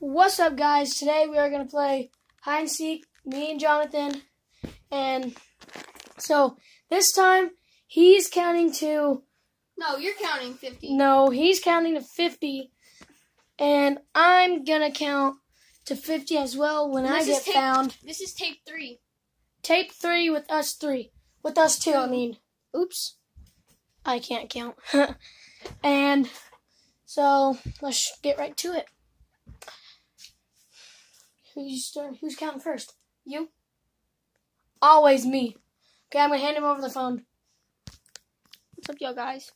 What's up, guys? Today we are going to play hide and seek, me and Jonathan. And so this time he's counting to, No, you're counting 50. no, he's counting to 50. And I'm going to count to 50 as well when I get tape- found. This is tape three. Tape three with us three. With us two, I mean. Oops. I can't count. and so let's get right to it. Who's start, who's counting first? You? Always me. Okay, I'm gonna hand him over the phone. What's up, y'all guys?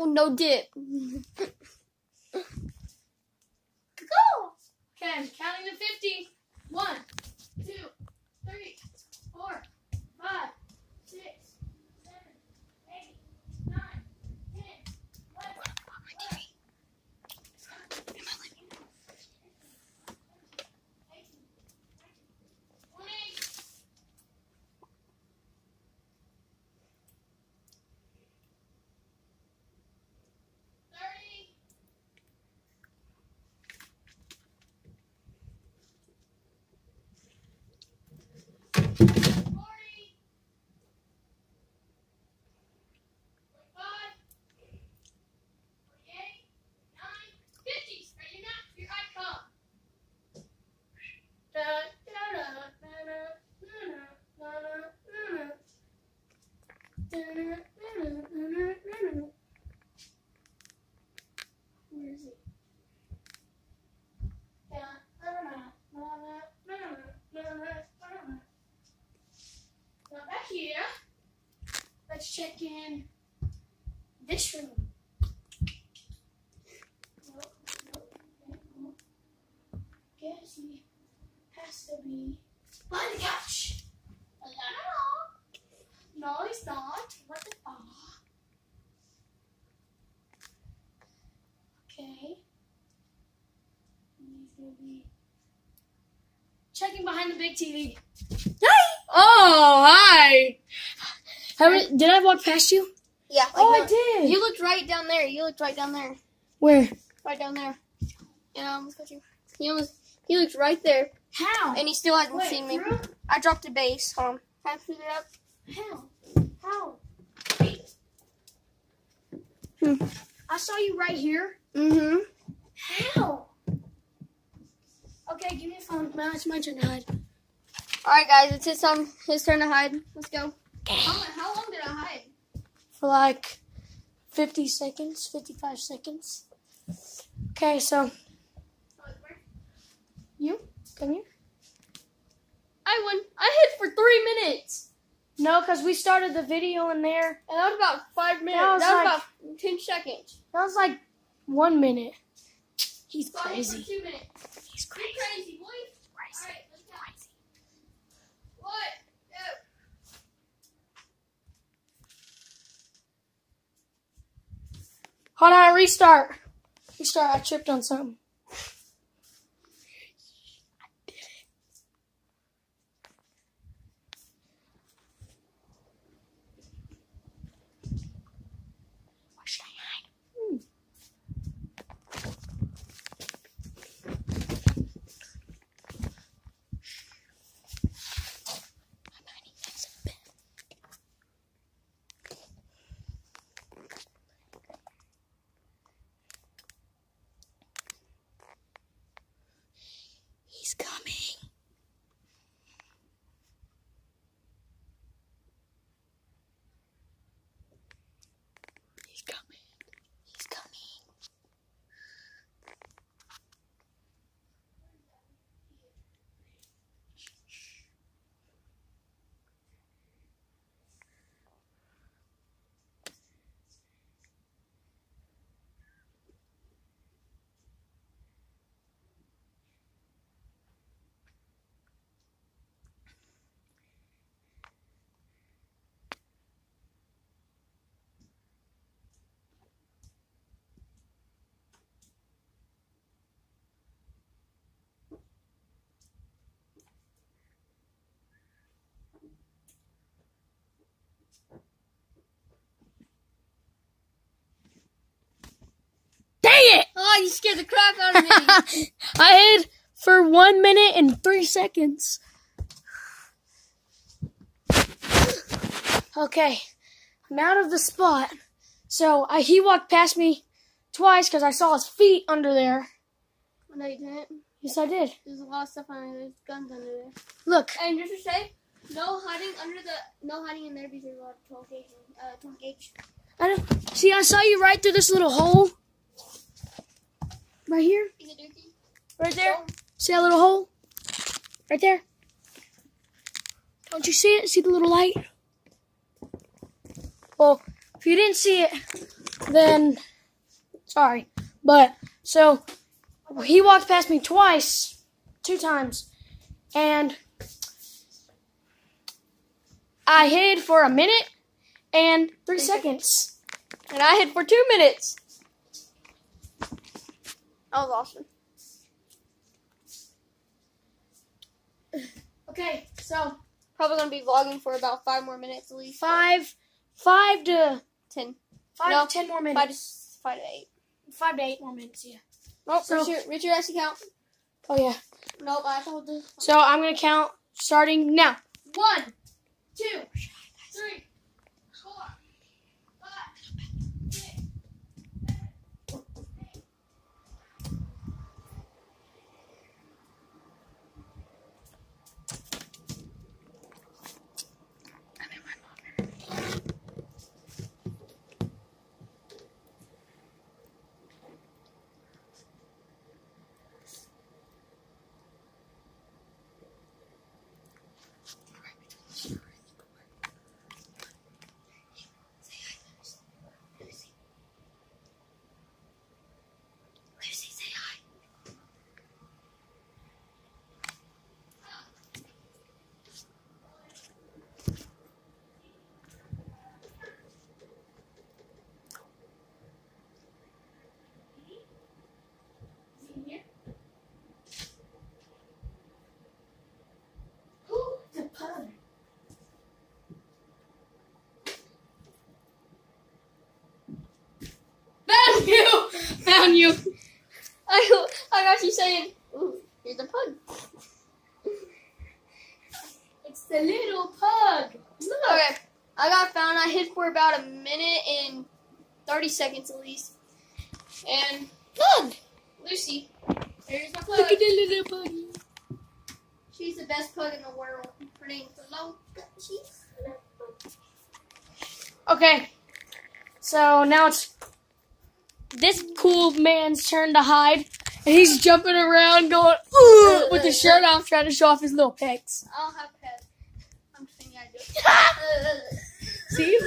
Oh, no dip. Go! Okay, I'm counting to 50. One, two, three, four, in this room. He has to be the couch. No, he's not. What the? Okay. He's gonna be checking behind the big TV. Hi! Oh, hi. Have I- did I walk past you? Yeah. Like Oh, I did. You looked right down there. You looked right down there. Where? Right down there. And I almost got you. He almost. He looked right there, How? and he still hasn't Wait, seen me. through? I dropped a base. Hold on. Can I pick it up? How? How? Hmm. I saw you right here. Mm-hmm. How? Okay, give me a phone. Now it's my turn to hide. All right, guys. It's his time. His turn to hide. Let's go. How, how long did I hide? For like 50 seconds, 55 seconds. Okay, so oh, you come here. I won. I hid for three minutes. No, because we started the video in there. And that was about five minutes. That was That was, like- about ten seconds. That was like one minute. He's So I hid for crazy. two minutes. He's crazy. crazy, boy. All right, let's go. What? Hold on, restart. Restart. I tripped on something. Where should I hide? Hmm. I'm hiding next to the bed. You scared the crap out of me. I hid for one minute and three seconds. Okay, I'm out of the spot. So I, he walked past me twice because I saw his feet under there. no, you didn't. Yes, I did. There's a lot of stuff under there. There's guns under there. Look, And just to say, no hiding under the, no hiding in there because there's a lot of 12 gauge, uh, 12 gauge. I don't, see, I saw you right through this little hole. Right here, right there. See that little hole? Right there. Don't you see it? See the little light? Well, if you didn't see it, then sorry. But so he walked past me twice, two times, and I hid for a minute and three seconds. And I hid for two minutes. That was awesome. Okay, so Probably gonna be vlogging for about five more minutes at least. five, five to Ten. five No, to ten more Five to, minutes. five to eight. Five to eight more minutes. Yeah. Oh, So- Richard, Richard has to count. Oh yeah. Nope, I have to hold this. So I'm gonna count starting now. One, two, three, four, five, six, Lucy, say hi. Ooh, it's a pug. Found you! Found you! I, I got you saying, ooh, here's a pug. It's the little pug. Look. Okay, I got found. I hid for about a minute and 30 seconds at least. And Pug. Lucy, there's my Look pug. at the little puggy. She's the best pug in the world. Her name's Lo. She's Okay. So now it's this cool man's turn to hide. And he's jumping around going Ooh, with his shirt off trying to show off his little pecs. I don't have pets. I'm just saying I do. See?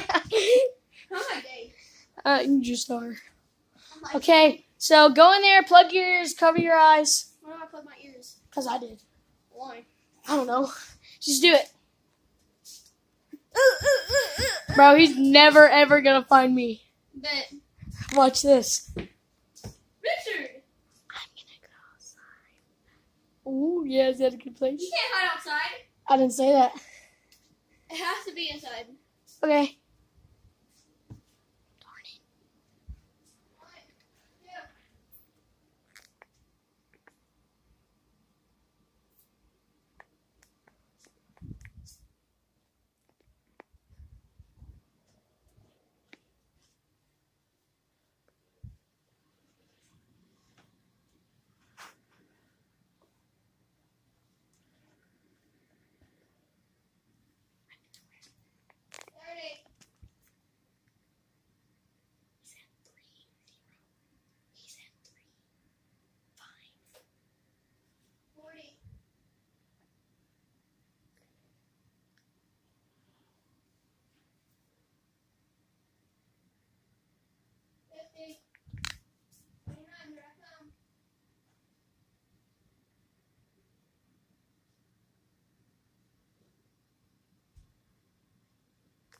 How am I gay? uh, you just are. Okay, so go in there, plug your ears, cover your eyes. Why do I plug my ears? Because I did. Why? I don't know. Just do it. Bro, he's never ever gonna find me. Bet. Watch this. Richard! I'm gonna go outside. Ooh, yeah, is that a good place? You can't hide outside. I didn't say that. It has to be inside. Okay.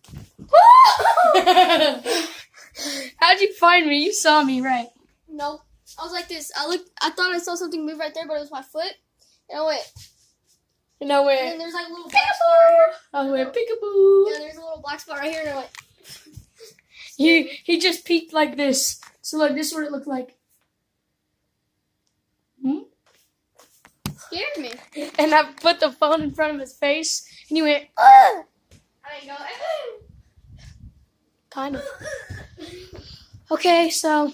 How'd you find me? You saw me, right? No. I was like this. I looked. I thought I saw something move right there, but it was my foot. And I went. You know And then there's like a little black spot. I went peekaboo. Yeah, there's a little black spot right here, and I went. He he just peeked like this So look, this is what it looked like. Hmm? Scared me. And I put the phone in front of his face, and he went, Ugh! I know. kind of. Okay, so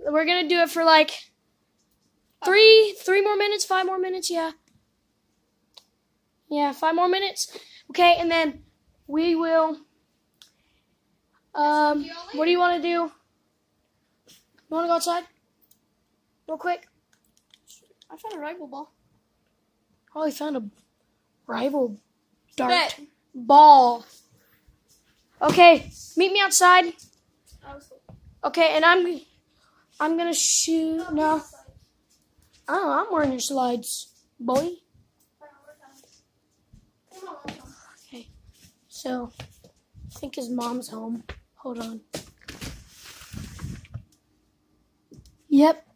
we're gonna do it for like three, three more minutes, five more minutes, yeah. Yeah, five more minutes. Okay, and then we will. Um, what do you want to do? You want to go outside? Real quick. I found a rival ball. Oh, I found a rival dart Bet. Ball. Okay, meet me outside. Okay, and I'm, I'm gonna shoot. No, oh, I'm wearing your slides, boy. Okay, so I think his mom's home. Hold on. Yep,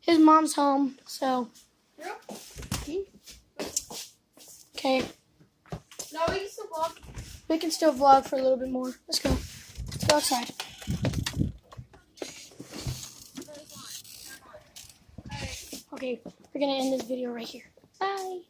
his mom's home. So okay, No, we can still we can still vlog for a little bit more. Let's go. Let's go outside. Okay, we're gonna end this video right here. Bye.